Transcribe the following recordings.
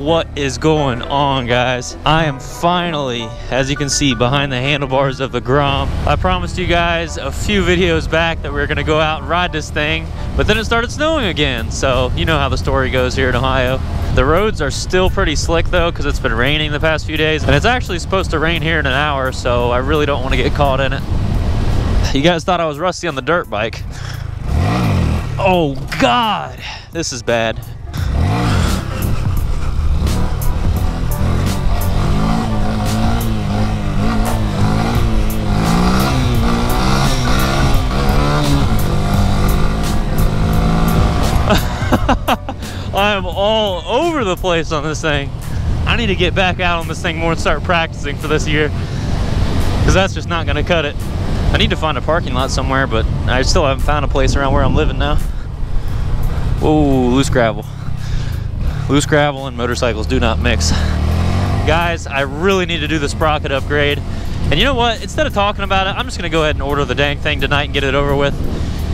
What is going on, guys? I am finally, as you can see, behind the handlebars of the Grom. I promised you guys a few videos back that we were gonna go out and ride this thing, but then it started snowing again. So you know how the story goes here in Ohio. The roads are still pretty slick though, because it's been raining the past few days, and it's actually supposed to rain here in an hour, so I really don't want to get caught in it. You guys thought I was rusty on the dirt bike. Oh God, this is bad. All over the place on this thing. I need to get back out on this thing more and start practicing for this year. Because that's just not going to cut it. I need to find a parking lot somewhere, but I still haven't found a place around where I'm living now. Whoa, loose gravel. Loose gravel and motorcycles do not mix. Guys, I really need to do the sprocket upgrade. And you know what? Instead of talking about it, I'm just going to go ahead and order the dang thing tonight and get it over with.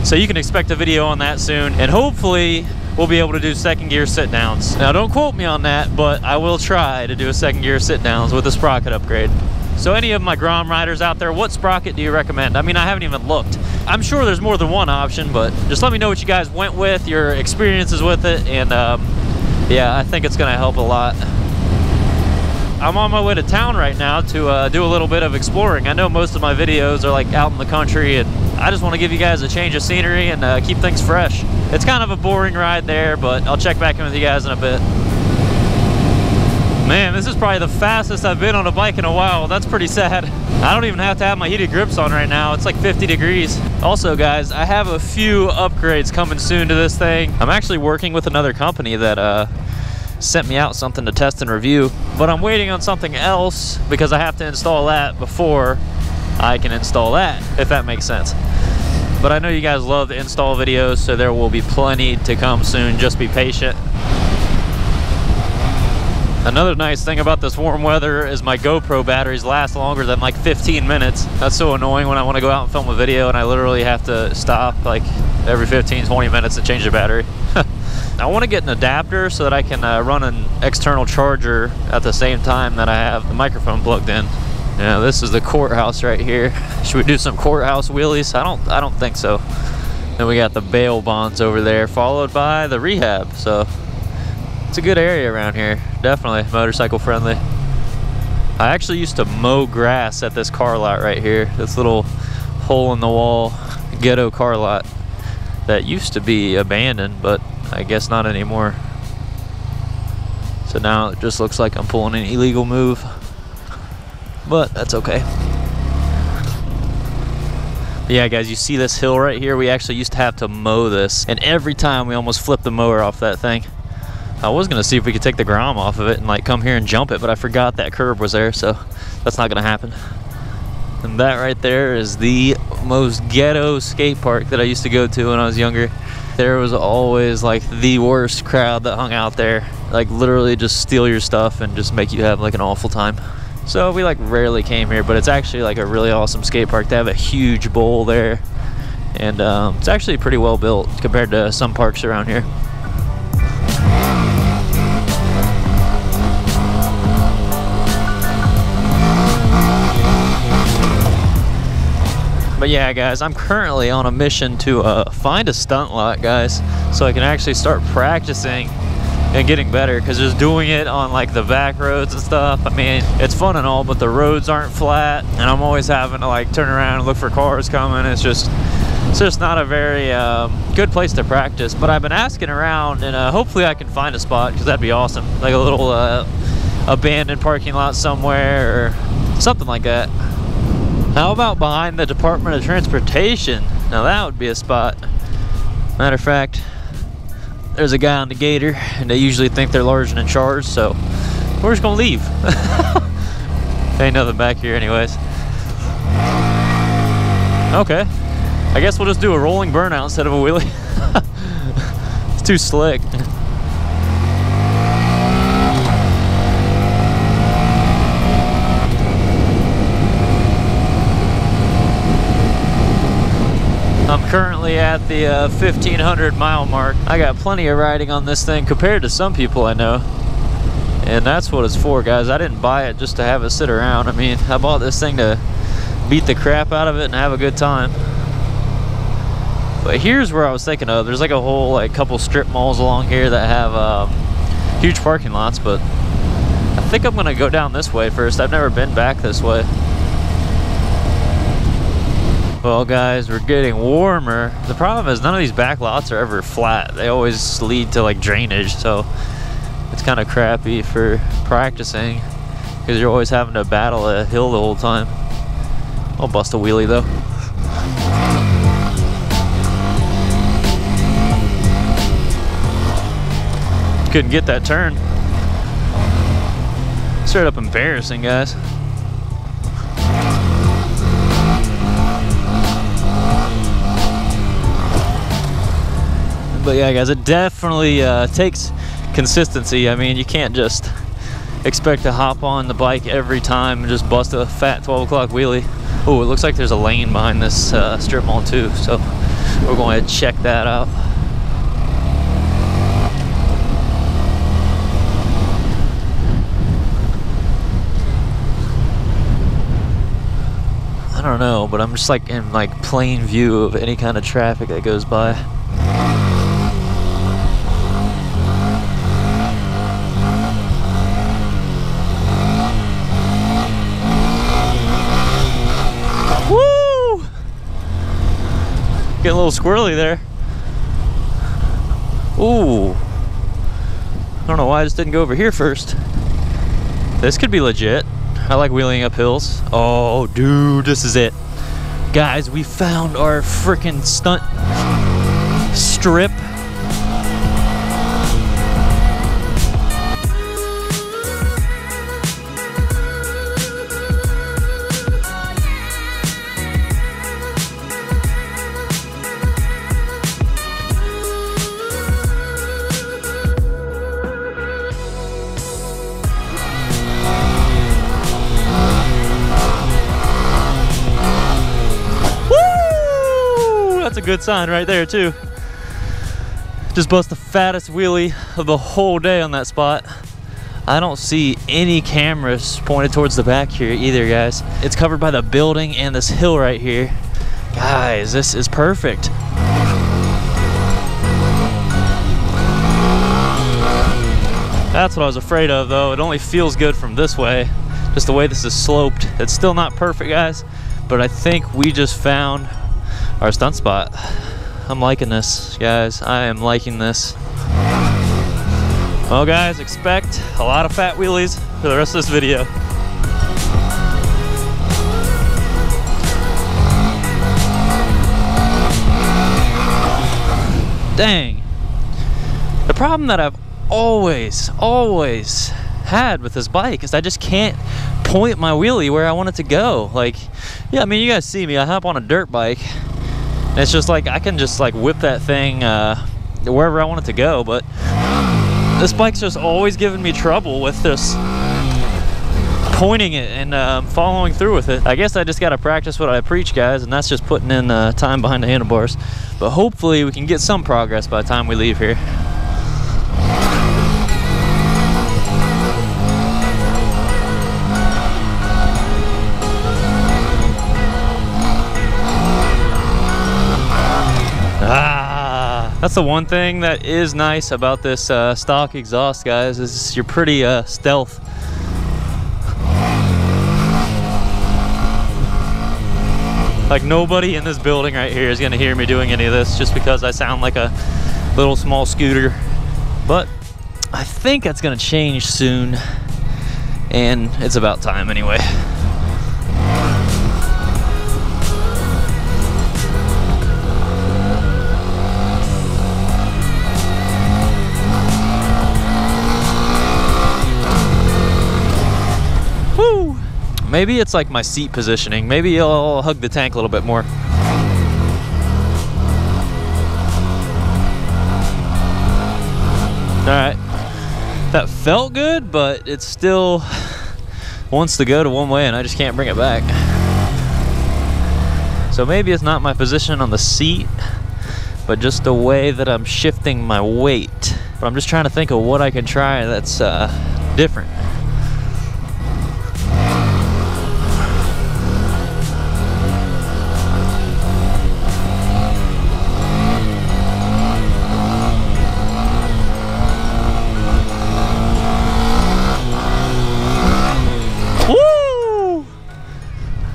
So you can expect a video on that soon. And hopefully we'll be able to do second gear sit downs. Now don't quote me on that, but I will try to do a second gear sit downs with the sprocket upgrade. So any of my Grom riders out there, what sprocket do you recommend? I mean, I haven't even looked. I'm sure there's more than one option, but just let me know what you guys went with, your experiences with it, and um, yeah, I think it's gonna help a lot. I'm on my way to town right now to uh, do a little bit of exploring. I know most of my videos are like out in the country and I just want to give you guys a change of scenery and uh, keep things fresh. It's kind of a boring ride there, but I'll check back in with you guys in a bit. Man, this is probably the fastest I've been on a bike in a while. That's pretty sad. I don't even have to have my heated grips on right now. It's like 50 degrees. Also, guys, I have a few upgrades coming soon to this thing. I'm actually working with another company that uh, sent me out something to test and review, but I'm waiting on something else because I have to install that before I can install that, if that makes sense. But I know you guys love the install videos, so there will be plenty to come soon. Just be patient. Another nice thing about this warm weather is my GoPro batteries last longer than like 15 minutes. That's so annoying when I want to go out and film a video and I literally have to stop like every 15, 20 minutes and change the battery. I want to get an adapter so that I can uh, run an external charger at the same time that I have the microphone plugged in. Yeah, this is the courthouse right here. Should we do some courthouse wheelies? I don't I don't think so. Then we got the bail bonds over there, followed by the rehab. So it's a good area around here. Definitely motorcycle friendly. I actually used to mow grass at this car lot right here. This little hole in the wall ghetto car lot that used to be abandoned, but I guess not anymore. So now it just looks like I'm pulling an illegal move. But that's okay. But yeah, guys, you see this hill right here? We actually used to have to mow this, and every time we almost flipped the mower off that thing. I was gonna see if we could take the Grom off of it and like come here and jump it, but I forgot that curb was there, so that's not gonna happen. And that right there is the most ghetto skate park that I used to go to when I was younger. There was always like the worst crowd that hung out there. Like literally just steal your stuff and just make you have like an awful time. So we like rarely came here, but it's actually like a really awesome skate park. They have a huge bowl there and um, it's actually pretty well built compared to some parks around here. But yeah, guys, I'm currently on a mission to uh, find a stunt lot, guys, so I can actually start practicing and getting better because just doing it on like the back roads and stuff i mean it's fun and all but the roads aren't flat and i'm always having to like turn around and look for cars coming it's just it's just not a very um, good place to practice but i've been asking around and uh, hopefully i can find a spot because that'd be awesome like a little uh, abandoned parking lot somewhere or something like that how about behind the department of transportation? Now that would be a spot. Matter of fact there's a guy on the gator and they usually think they're large and in charge so we're just gonna leave. Ain't nothing back here anyways. Okay. I guess we'll just do a rolling burnout instead of a wheelie. It's too slick I'm currently at the uh, 1500 mile mark. I got plenty of riding on this thing compared to some people I know. And that's what it's for, guys. I didn't buy it just to have it sit around. I mean, I bought this thing to beat the crap out of it and have a good time. But here's where I was thinking of. There's like a whole like couple strip malls along here that have um, huge parking lots, but I think I'm gonna go down this way first. I've never been back this way. Well guys, we're getting warmer. The problem is none of these back lots are ever flat. They always lead to like drainage, so it's kind of crappy for practicing because you're always having to battle a hill the whole time. I'll bust a wheelie though. Couldn't get that turn. Straight up embarrassing, guys. But yeah, guys, it definitely uh, takes consistency. I mean, you can't just expect to hop on the bike every time and just bust a fat 12 o'clock wheelie. Oh, it looks like there's a lane behind this uh, strip mall too, so we're going to check that out. I don't know, but I'm just like in like plain view of any kind of traffic that goes by. Getting a little squirrely there. Ooh. I don't know why I just didn't go over here first. This could be legit. I like wheeling up hills. Oh, dude, this is it. Guys, we found our freaking stunt strip that's a good sign right there too. Just bust the fattest wheelie of the whole day on that spot. I don't see any cameras pointed towards the back here either, guys. It's covered by the building and this hill right here. Guys, this is perfect. That's what I was afraid of though. It only feels good from this way. Just the way this is sloped. It's still not perfect, guys, but I think we just found our stunt spot. I'm liking this, guys. I am liking this. Well, guys, expect a lot of fat wheelies for the rest of this video. Dang. The problem that I've always, always had with this bike is I just can't point my wheelie where I want it to go. Like, yeah, I mean, you guys see me. I hop on a dirt bike it's just like I can just like whip that thing uh, wherever I want it to go, but this bike's just always giving me trouble with this pointing it and um, following through with it. I guess I just got to practice what I preach, guys, and that's just putting in uh, time behind the handlebars. But hopefully we can get some progress by the time we leave here. That's the one thing that is nice about this uh, stock exhaust, guys, is you're pretty uh, stealth. Like nobody in this building right here is gonna hear me doing any of this just because I sound like a little small scooter. But I think that's gonna change soon and it's about time anyway. Maybe it's like my seat positioning. Maybe I'll hug the tank a little bit more. Alright. That felt good, but it still wants to go to one way and I just can't bring it back. So maybe it's not my position on the seat, but just the way that I'm shifting my weight. But I'm just trying to think of what I can try that's uh, different.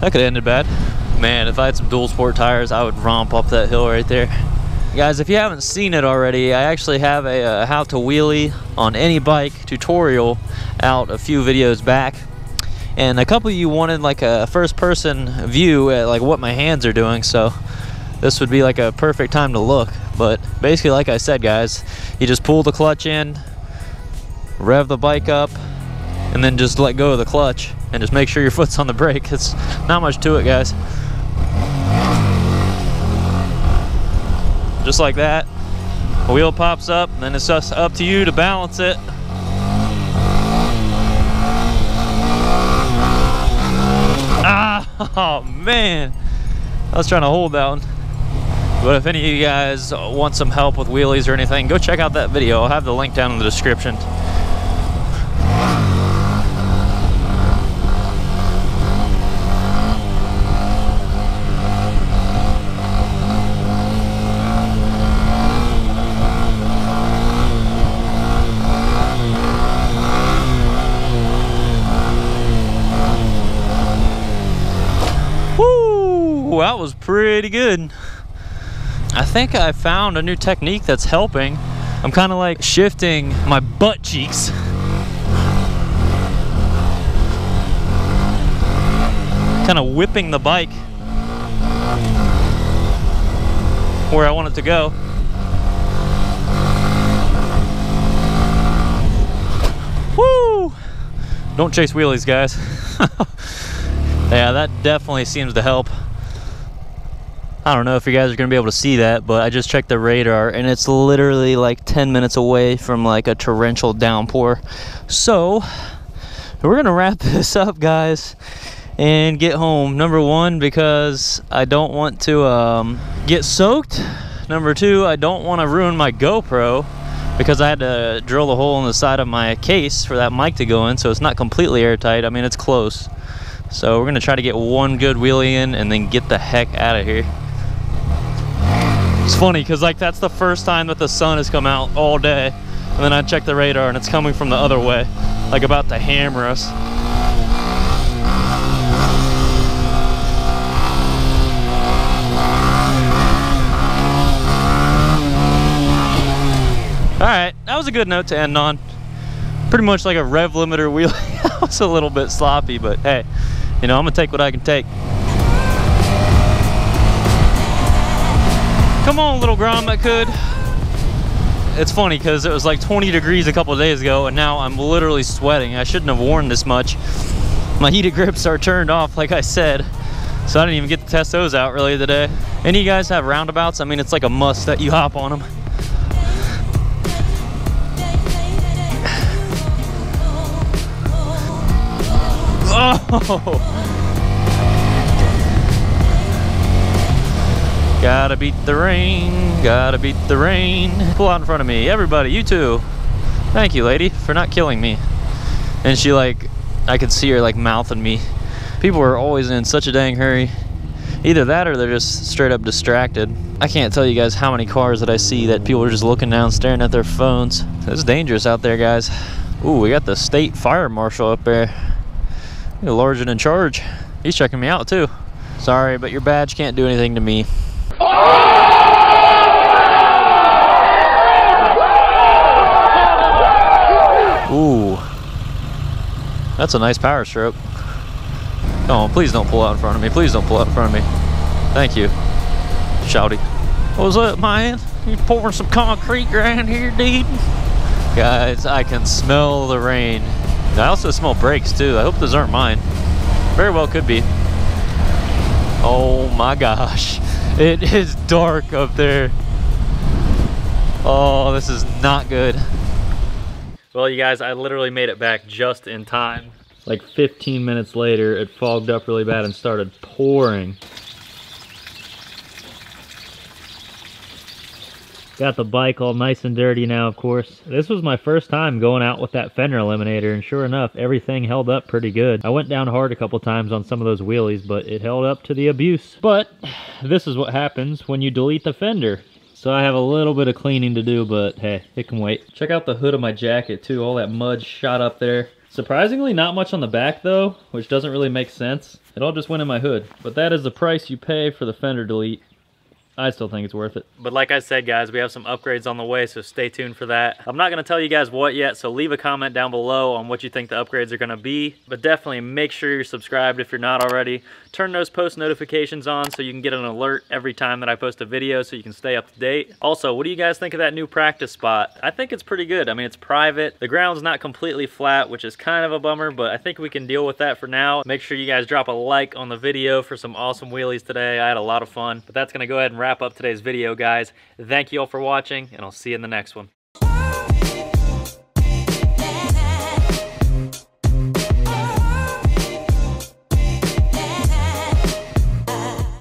That could have ended bad. Man, if I had some dual sport tires, I would romp up that hill right there. Guys, if you haven't seen it already, I actually have a, a how to wheelie on any bike tutorial out a few videos back. And a couple of you wanted like a first person view at like what my hands are doing, so this would be like a perfect time to look. But basically, like I said, guys, you just pull the clutch in, rev the bike up, and then just let go of the clutch and just make sure your foot's on the brake. It's not much to it, guys. Just like that. A wheel pops up, and then it's just up to you to balance it. Ah, oh man. I was trying to hold that one. But if any of you guys want some help with wheelies or anything, go check out that video. I'll have the link down in the description. Woo, that was pretty good. I think I found a new technique that's helping. I'm kind of like shifting my butt cheeks. Kind of whipping the bike where I want it to go. Woo! Don't chase wheelies, guys. yeah, that definitely seems to help. I don't know if you guys are gonna be able to see that, but I just checked the radar and it's literally like 10 minutes away from like a torrential downpour. So we're gonna wrap this up, guys, and get home. Number one, because I don't want to um, get soaked. Number two, I don't want to ruin my GoPro because I had to drill a hole in the side of my case for that mic to go in, so it's not completely airtight. I mean, it's close. So we're gonna try to get one good wheelie in and then get the heck out of here. It's funny because like that's the first time that the sun has come out all day and then I check the radar and it's coming from the other way like about to hammer us. Alright, that was a good note to end on. Pretty much like a rev limiter wheelie. that was a little bit sloppy, but hey, you know, I'm gonna take what I can take. Come on, little Grom that could. It's funny because it was like 20 degrees a couple days ago and now I'm literally sweating. I shouldn't have worn this much. My heated grips are turned off, like I said. So I didn't even get to test those out really today. Any of you guys have roundabouts? I mean, it's like a must that you hop on them. Oh! Gotta beat the rain, gotta beat the rain. Pull out in front of me. Everybody, you too. Thank you, lady, for not killing me. And she like, I could see her like mouthing me. People are always in such a dang hurry. Either that or they're just straight up distracted. I can't tell you guys how many cars that I see that people are just looking down, staring at their phones. It's dangerous out there, guys. Ooh, we got the state fire marshal up there. You're in charge. He's checking me out too. Sorry, but your badge can't do anything to me. Ooh. That's a nice power stroke. Come on, please don't pull out in front of me. Please don't pull out in front of me. Thank you. Shouty. What's up, man? You pouring some concrete around here, dude? Guys, I can smell the rain. I also smell brakes, too. I hope those aren't mine. Very well could be. Oh my gosh. It is dark up there. Oh, this is not good. Well, you guys, I literally made it back just in time. Like 15 minutes later, it fogged up really bad and started pouring. Got the bike all nice and dirty now, of course. This was my first time going out with that fender eliminator, and sure enough, everything held up pretty good. I went down hard a couple times on some of those wheelies, but it held up to the abuse. But this is what happens when you delete the fender. So I have a little bit of cleaning to do, but hey, it can wait. Check out the hood of my jacket too. All that mud shot up there. Surprisingly, not much on the back though, which doesn't really make sense. It all just went in my hood. But that is the price you pay for the fender delete. I still think it's worth it. But like I said, guys, we have some upgrades on the way, so stay tuned for that. I'm not gonna tell you guys what yet, so leave a comment down below on what you think the upgrades are gonna be. But definitely make sure you're subscribed if you're not already. Turn those post notifications on so you can get an alert every time that I post a video so you can stay up to date. Also, what do you guys think of that new practice spot? I think it's pretty good. I mean, it's private. The ground's not completely flat, which is kind of a bummer, but I think we can deal with that for now. Make sure you guys drop a like on the video for some awesome wheelies today. I had a lot of fun, but that's gonna go ahead and wrap up today's video, guys. Thank you all for watching, and I'll see you in the next one.